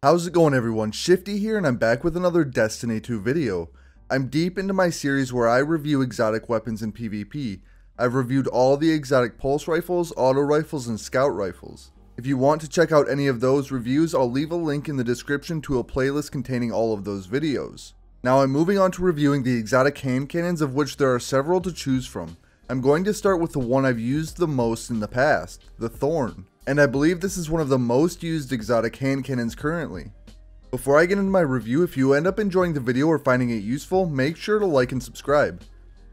How's it going everyone? Shifty here and I'm back with another Destiny 2 video. I'm deep into my series where I review exotic weapons in PvP. I've reviewed all the exotic pulse rifles, auto rifles, and scout rifles. If you want to check out any of those reviews, I'll leave a link in the description to a playlist containing all of those videos. Now I'm moving on to reviewing the exotic hand cannons of which there are several to choose from. I'm going to start with the one I've used the most in the past, the Thorn, and I believe this is one of the most used exotic hand cannons currently. Before I get into my review, if you end up enjoying the video or finding it useful, make sure to like and subscribe.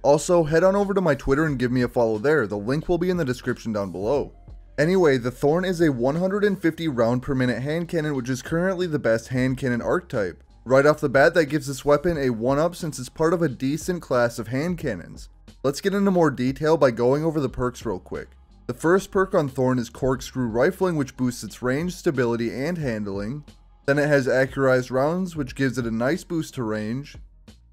Also, head on over to my Twitter and give me a follow there, the link will be in the description down below. Anyway, the Thorn is a 150 round per minute hand cannon which is currently the best hand cannon archetype. Right off the bat that gives this weapon a 1 up since it's part of a decent class of hand cannons. Let's get into more detail by going over the perks real quick. The first perk on Thorn is Corkscrew Rifling which boosts its range, stability, and handling. Then it has Accurized Rounds which gives it a nice boost to range.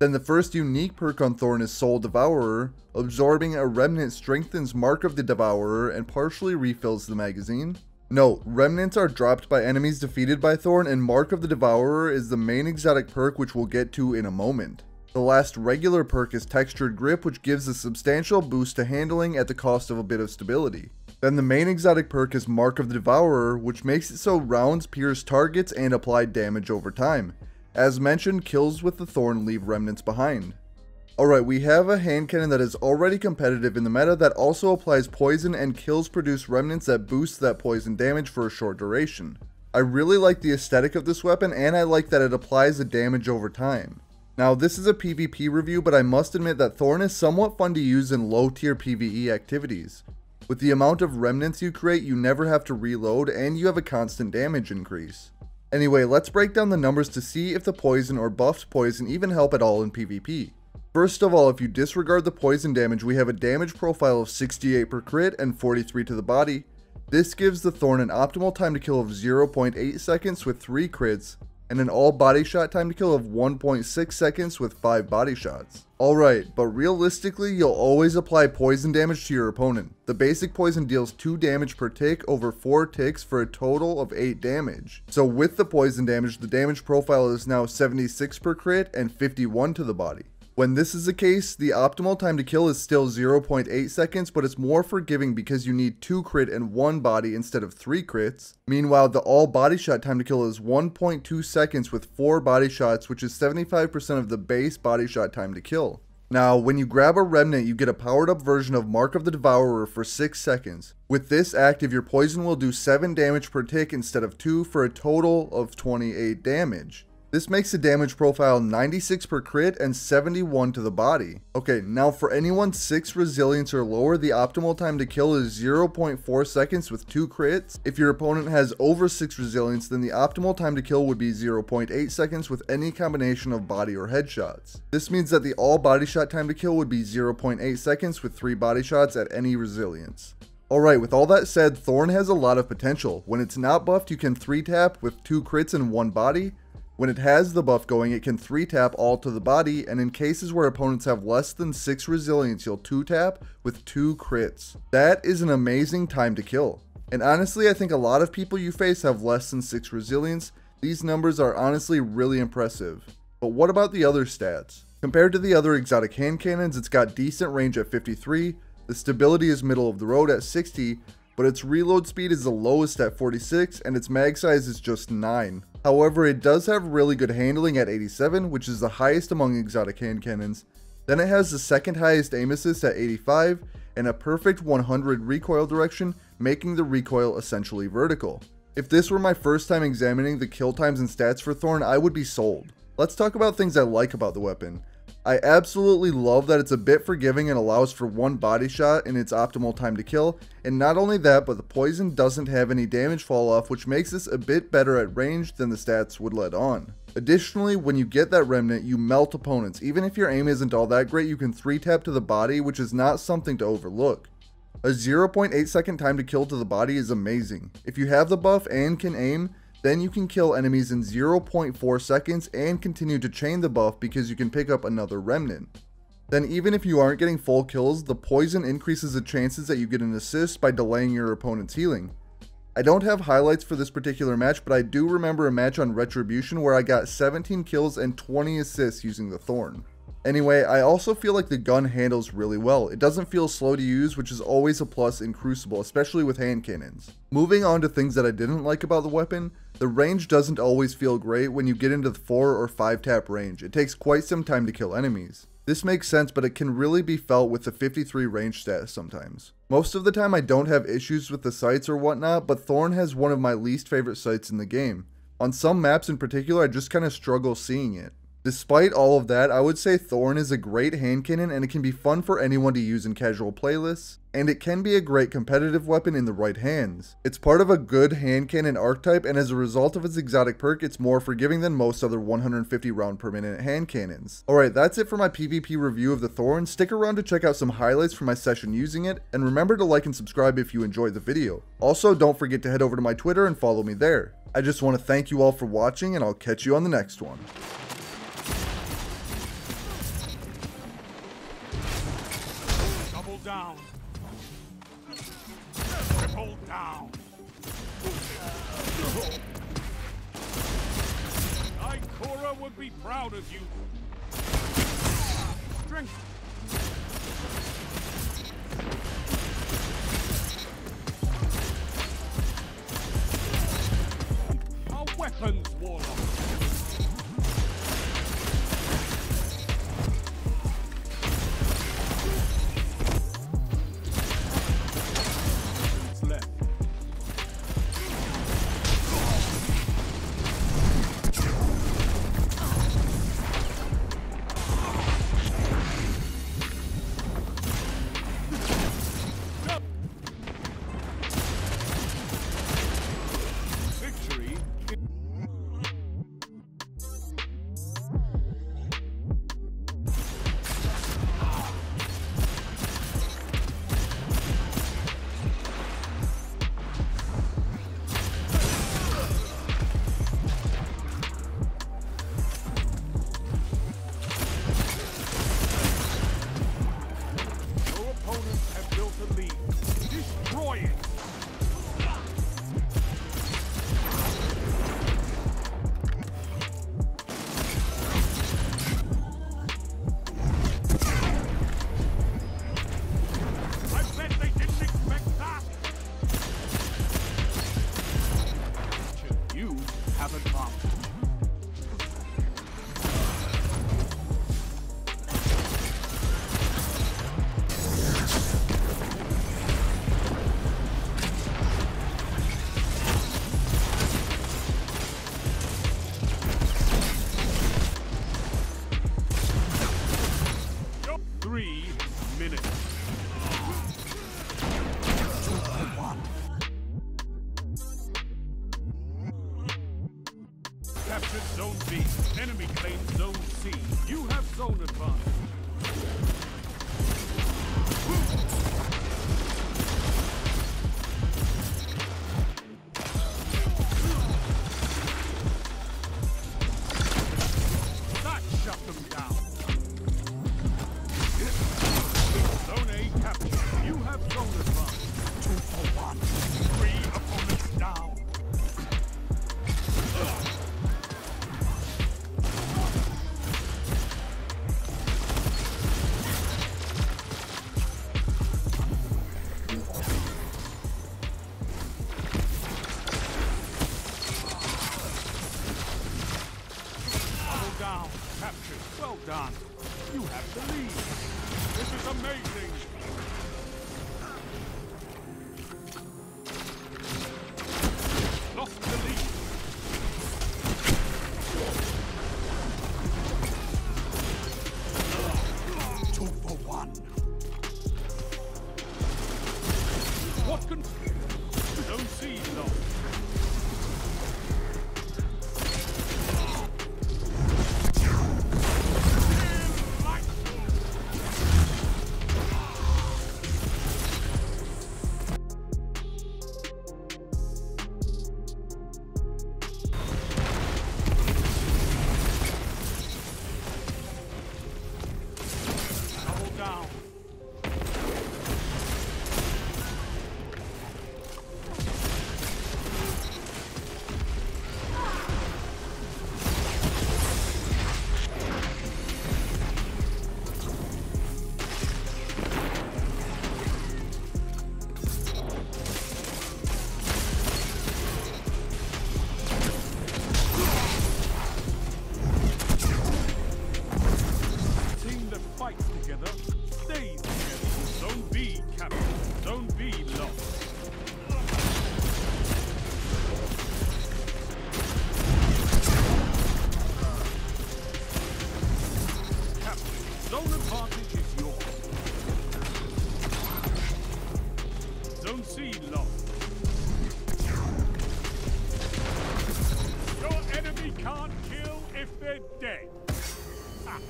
Then the first unique perk on Thorn is Soul Devourer. Absorbing a Remnant strengthens Mark of the Devourer and partially refills the magazine. Note, Remnants are dropped by enemies defeated by Thorn and Mark of the Devourer is the main exotic perk which we'll get to in a moment. The last regular perk is Textured Grip which gives a substantial boost to handling at the cost of a bit of stability. Then the main exotic perk is Mark of the Devourer which makes it so rounds pierce targets and apply damage over time. As mentioned, kills with the Thorn leave remnants behind. Alright, we have a hand cannon that is already competitive in the meta that also applies poison and kills produce remnants that boost that poison damage for a short duration. I really like the aesthetic of this weapon and I like that it applies the damage over time. Now this is a PvP review, but I must admit that Thorn is somewhat fun to use in low tier PvE activities. With the amount of remnants you create, you never have to reload and you have a constant damage increase. Anyway, let's break down the numbers to see if the poison or buffed poison even help at all in PvP. First of all, if you disregard the poison damage, we have a damage profile of 68 per crit and 43 to the body. This gives the Thorn an optimal time to kill of 0.8 seconds with 3 crits, and an all body shot time to kill of 1.6 seconds with 5 body shots. Alright, but realistically, you'll always apply poison damage to your opponent. The basic poison deals 2 damage per tick over 4 ticks for a total of 8 damage. So with the poison damage, the damage profile is now 76 per crit and 51 to the body. When this is the case, the optimal time to kill is still 0.8 seconds, but it's more forgiving because you need 2 crit and 1 body instead of 3 crits. Meanwhile, the all body shot time to kill is 1.2 seconds with 4 body shots, which is 75% of the base body shot time to kill. Now, when you grab a remnant, you get a powered up version of Mark of the Devourer for 6 seconds. With this active, your poison will do 7 damage per tick instead of 2 for a total of 28 damage. This makes the damage profile 96 per crit and 71 to the body. Okay, now for anyone 6 resilience or lower, the optimal time to kill is 0.4 seconds with 2 crits. If your opponent has over 6 resilience, then the optimal time to kill would be 0.8 seconds with any combination of body or headshots. This means that the all body shot time to kill would be 0.8 seconds with 3 body shots at any resilience. Alright, with all that said, Thorn has a lot of potential. When it's not buffed, you can 3 tap with 2 crits and 1 body, when it has the buff going, it can 3 tap all to the body, and in cases where opponents have less than 6 resilience, you'll 2 tap with 2 crits. That is an amazing time to kill. And honestly, I think a lot of people you face have less than 6 resilience. These numbers are honestly really impressive. But what about the other stats? Compared to the other exotic hand cannons, it's got decent range at 53, the stability is middle of the road at 60, but its reload speed is the lowest at 46 and its mag size is just 9. However, it does have really good handling at 87, which is the highest among exotic hand cannons. Then it has the second highest aim assist at 85, and a perfect 100 recoil direction, making the recoil essentially vertical. If this were my first time examining the kill times and stats for Thorn, I would be sold. Let's talk about things I like about the weapon. I absolutely love that it's a bit forgiving and allows for one body shot in its optimal time to kill, and not only that, but the poison doesn't have any damage fall off which makes this a bit better at range than the stats would let on. Additionally, when you get that remnant, you melt opponents. Even if your aim isn't all that great, you can 3 tap to the body, which is not something to overlook. A 0.8 second time to kill to the body is amazing. If you have the buff and can aim, then you can kill enemies in 0.4 seconds and continue to chain the buff because you can pick up another remnant. Then even if you aren't getting full kills, the poison increases the chances that you get an assist by delaying your opponent's healing. I don't have highlights for this particular match, but I do remember a match on Retribution where I got 17 kills and 20 assists using the Thorn. Anyway, I also feel like the gun handles really well. It doesn't feel slow to use, which is always a plus in Crucible, especially with hand cannons. Moving on to things that I didn't like about the weapon, the range doesn't always feel great when you get into the 4 or 5 tap range. It takes quite some time to kill enemies. This makes sense, but it can really be felt with the 53 range status sometimes. Most of the time I don't have issues with the sights or whatnot, but Thorn has one of my least favorite sights in the game. On some maps in particular, I just kind of struggle seeing it. Despite all of that, I would say Thorn is a great hand cannon and it can be fun for anyone to use in casual playlists, and it can be a great competitive weapon in the right hands. It's part of a good hand cannon archetype and as a result of its exotic perk, it's more forgiving than most other 150 round per minute hand cannons. Alright, that's it for my PvP review of the Thorn. Stick around to check out some highlights from my session using it, and remember to like and subscribe if you enjoyed the video. Also, don't forget to head over to my Twitter and follow me there. I just want to thank you all for watching and I'll catch you on the next one. Down. Ikora would be proud of you. Strength. Our weapons, Warlock. Well done. You have the lead. This is amazing. Lost the lead. Two for one. What can... Don't see, lost.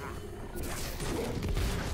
Yeah.